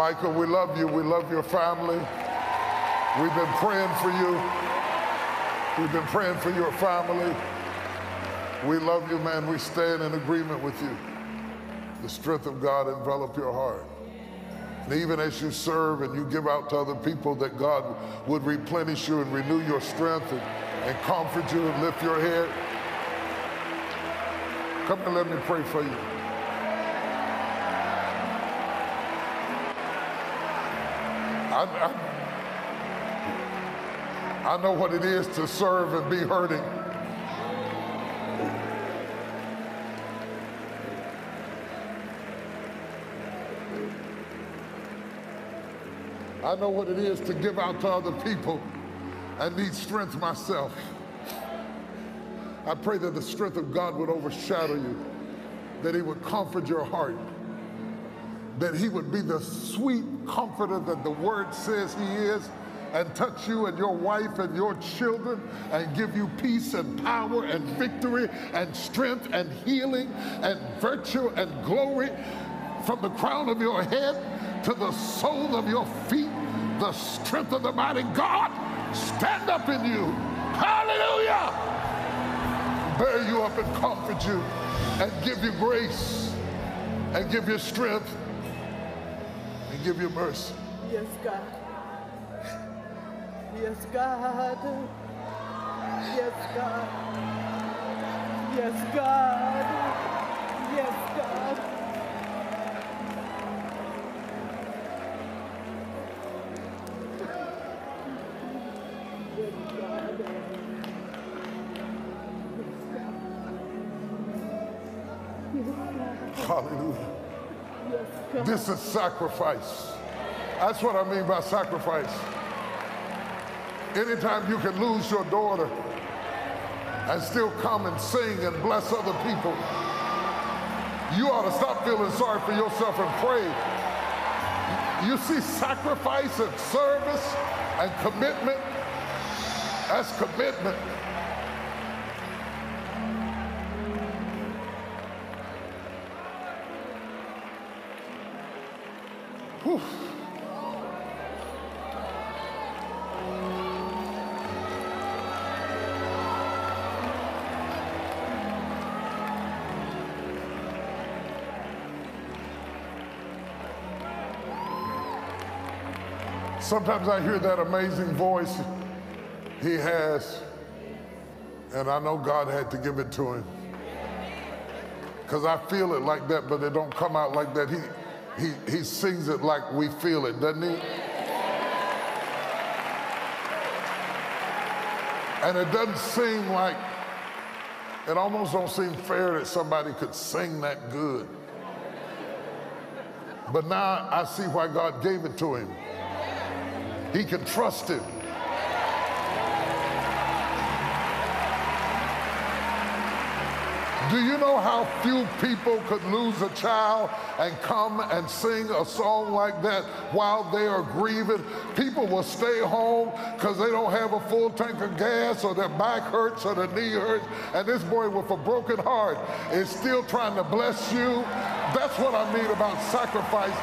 Micah, we love you. We love your family. We've been praying for you. We've been praying for your family. We love you, man. We stand in agreement with you. The strength of God envelop your heart. And even as you serve and you give out to other people, that God would replenish you and renew your strength and, and comfort you and lift your head. Come and let me pray for you. I, I, I know what it is to serve and be hurting. I know what it is to give out to other people and need strength myself. I pray that the strength of God would overshadow you, that He would comfort your heart, that He would be the sweet comforter that the Word says He is, and touch you and your wife and your children, and give you peace and power and victory and strength and healing and virtue and glory from the crown of your head to the sole of your feet. The strength of the mighty God stand up in you. Hallelujah! bear you up and comfort you and give you grace and give you strength and give you mercy. Yes, God. Yes, God. Yes, God. Yes, God. Yes, God. Yes, God. Hallelujah. This is sacrifice. That's what I mean by sacrifice. Anytime you can lose your daughter and still come and sing and bless other people, you ought to stop feeling sorry for yourself and pray. You see, sacrifice and service and commitment, that's commitment. Whew. Sometimes I hear that amazing voice he has, and I know God had to give it to him. Because I feel it like that, but it don't come out like that. He, he, he sings it like we feel it, doesn't he? And it doesn't seem like, it almost don't seem fair that somebody could sing that good. But now I see why God gave it to him. He can trust him. Do you know how few people could lose a child and come and sing a song like that while they are grieving? People will stay home because they don't have a full tank of gas or their back hurts or their knee hurts. And this boy with a broken heart is still trying to bless you. That's what I mean about sacrifice.